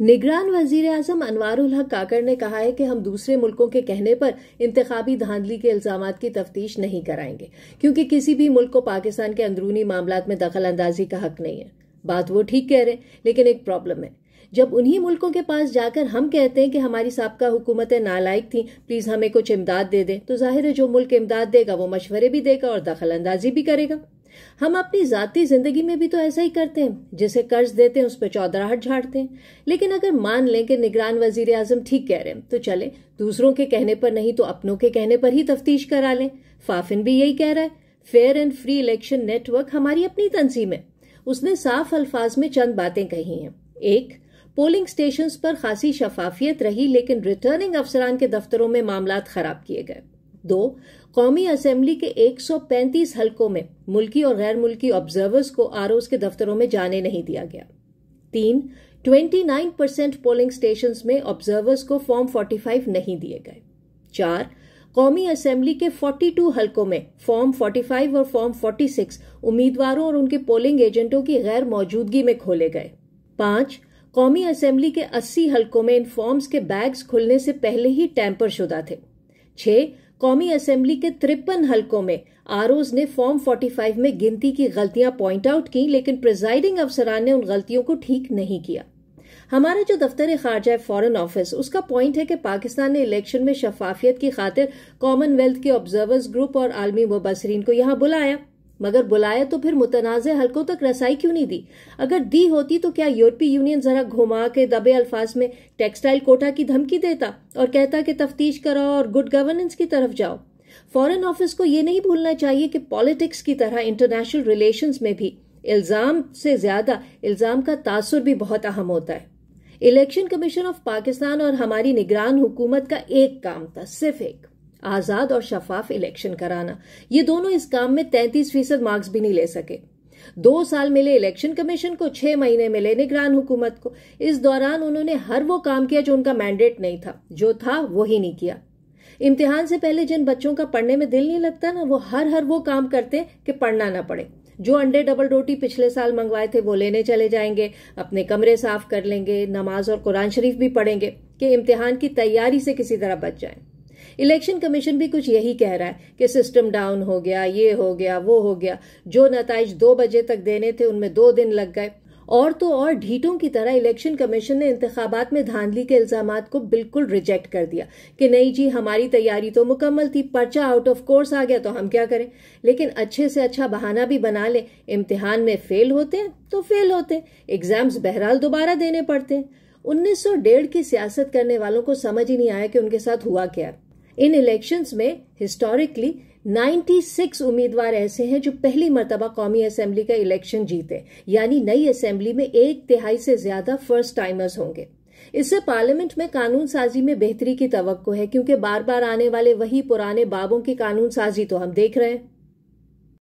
निगरान वज़ीर अजम अनवारुल हक काकर ने कहा है कि हम दूसरे मुल्कों के कहने पर इंतबी धांधली के इल्ज़ाम की तफ्तीश नहीं कराएँगे, क्योंकि किसी भी मुल्क को पाकिस्तान के अंदरूनी मामला में दखल अंदाजी का हक नहीं है। बात वो ठीक कह रहे हैं, लेकिन एक प्रॉब्लम है। जब उन्हीं मुल्कों के पास जाकर हम कहते हैं कि हमारी सबका हुकूमतें नालायक थी प्लीज़ हमें कुछ इमदाद दे दें तो ज़ाहिर है जो मुल्क इमदाद देगा, वो मशवरे भी देगा और दखल अंदाजी भी करेगा। हम अपनी जाती ज़िंदगी में भी तो ऐसा ही करते हैं, जिसे कर्ज देते हैं, उस पर चौधराहट झाड़ते हैं। लेकिन अगर मान लें कि निगरान वज़ीर आज़म ठीक कह रहे हैं तो चले, दूसरों के कहने पर नहीं तो अपनों के कहने पर ही तफ्तीश करा लें। फाफिन भी यही कह रहा है fair and free election network हमारी अपनी तंजीम है। उसने साफ़ अल्फाज में चंद बातें कही हैं। एक, पोलिंग स्टेशन पर खासी शफाफियत रही, लेकिन रिटर्निंग अफसरान के दफ्तरों में मामला खराब किए गए। दो, कौमी असेंबली के 135 हलकों में मुल्की और गैर मुल्की ऑब्जर्वर्स को आर के दफ्तरों में जाने नहीं दिया गया। तीन 29 परसेंट पोलिंग स्टेशन में ऑब्जर्वर्स को फॉर्म 45 नहीं दिए गए। चार, कौमी असेंबली के 42 हलकों में फॉर्म 45 और फॉर्म 46 उम्मीदवारों और उनके पोलिंग एजेंटों की गैर मौजूदगी में खोले गए। पाँच, कौमी असेंबली के 80 हलकों में इन फॉर्म्स के बैग्स खुलने से पहले ही टैंपर शुदा थे। छह कौमी असेंबली के तिरपन हलकों में आरओज ने फॉर्म 45 में गिनती की गलतियाँ पॉइंट आउट की, लेकिन प्रिजाइडिंग अफसरान ने उन गलतियों को ठीक नहीं किया। हमारा जो दफ्तर खारजा फॉरन ऑफ़िस, उसका पॉइंट है कि पाकिस्तान ने इलेक्शन में शफाफियत की खातिर कॉमनवेल्थ के ऑब्जर्वर्स ग्रुप और आलमी मुबसरीन को यहाँ बुलाया। मगर बुलाया तो फिर मुतनाज़ हलकों तक रसाई क्यों नहीं दी? अगर दी होती तो क्या यूरोपीय यूनियन जरा घुमा के दबे अल्फाज में टेक्सटाइल कोटा की धमकी देता और कहता कि तफ्तीश कराओ और गुड गवर्नेंस की तरफ़ जाओ? फॉरेन ऑफ़िस को यह नहीं भूलना चाहिए कि पॉलिटिक्स की तरह इंटरनेशनल रिलेशंस में भी इल्ज़ाम से ज़्यादा इल्ज़ाम का तासुर भी बहुत अहम होता है। इलेक्शन कमीशन ऑफ़ पाकिस्तान और हमारी निगरान हुकूमत का एक काम था, सिर्फ़ एक। आज़ाद और शफाफ इलेक्शन कराना। ये दोनों इस काम में तैंतीस फ़ीसद मार्क्स भी नहीं ले सके। दो साल मिले इलेक्शन कमीशन को, छह महीने मिले निगरान हुकूमत को। इस दौरान उन्होंने हर वो काम किया जो उनका मैंडेट नहीं था। जो था, वो ही नहीं किया। इम्तिहान से पहले जिन बच्चों का पढ़ने में दिल नहीं लगता ना, वो हर हर वो काम करते कि पढ़ना ना पड़े। जो अंडे डबल रोटी पिछले साल मंगवाए थे, वो लेने चले जाएँगे, अपने कमरे साफ़ कर लेंगे, नमाज़ और कुरान शरीफ भी पढ़ेंगे, कि इम्तिहान की तैयारी से किसी तरह बच जाएँ। इलेक्शन कमीशन भी कुछ यही कह रहा है कि सिस्टम डाउन हो गया, ये हो गया, वो हो गया। जो नतज दो बजे तक देने थे, उनमें दो दिन लग गए। और तो और ढीटों की तरह इलेक्शन कमीशन ने इंतबात में धांधली के इल्ज़ाम को बिल्कुल रिजेक्ट कर दिया कि नहीं जी, हमारी तैयारी तो मुकम्मल थी, पर्चा आउट ऑफ़ कोर्स आ गया तो हम क्या करें? लेकिन अच्छे से अच्छा बहाना भी बना ले। इम्तिहान में फेल होते हैं तो फेल होते हैं। एग्ज़ाम्स बहरहाल दोबारा देने पड़ते हैं। उन्नीस सौ डेढ़ की सियासत करने वालों को समझ ही नहीं आया कि उनके साथ हुआ क्या। इन इलेक्शंस में हिस्टोरिकली 96 उम्मीदवार ऐसे हैं जो पहली मरतबा कौमी असेंबली का इलेक्शन जीते। यानी नई असेंबली में एक तिहाई से ज़्यादा फ़र्स्ट टाइमर्स होंगे। इससे पार्लियामेंट में कानून साजी में बेहतरी की तो है, क्योंकि बार बार आने वाले वही पुराने बाबों की कानून साजी तो हम देख रहे हैं।